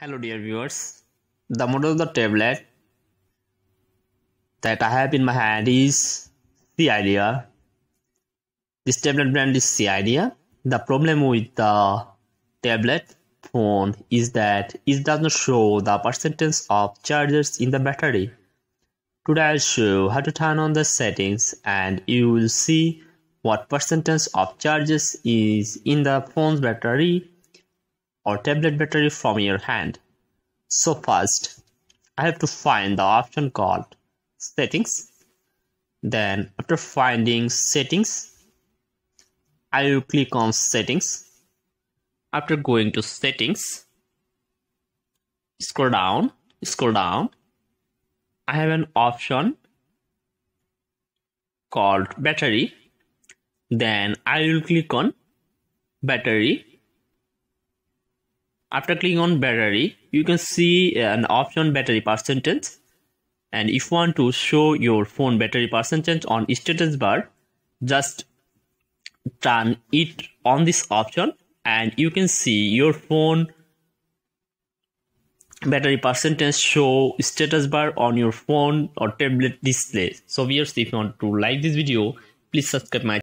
Hello dear viewers, the model of the tablet that I have in my hand is Cidea. This tablet brand is Cidea. The problem with the tablet phone is that it does not show the percentage of charges in the battery. Today I'll show how to turn on the settings and you will see what percentage of charges is in the phone's battery or tablet battery from your hand. So first, I have to find the option called settings. Then after finding settings, I will click on settings. After going to settings, scroll down, scroll down. I have an option called battery. Then I will click on battery after clicking on battery you can see uh, an option battery percentage. And if you want to show your phone battery percentage on status bar just turn it on this option and you can see your phone battery percentage show status bar on your phone or tablet display. So viewers if you want to like this video please subscribe my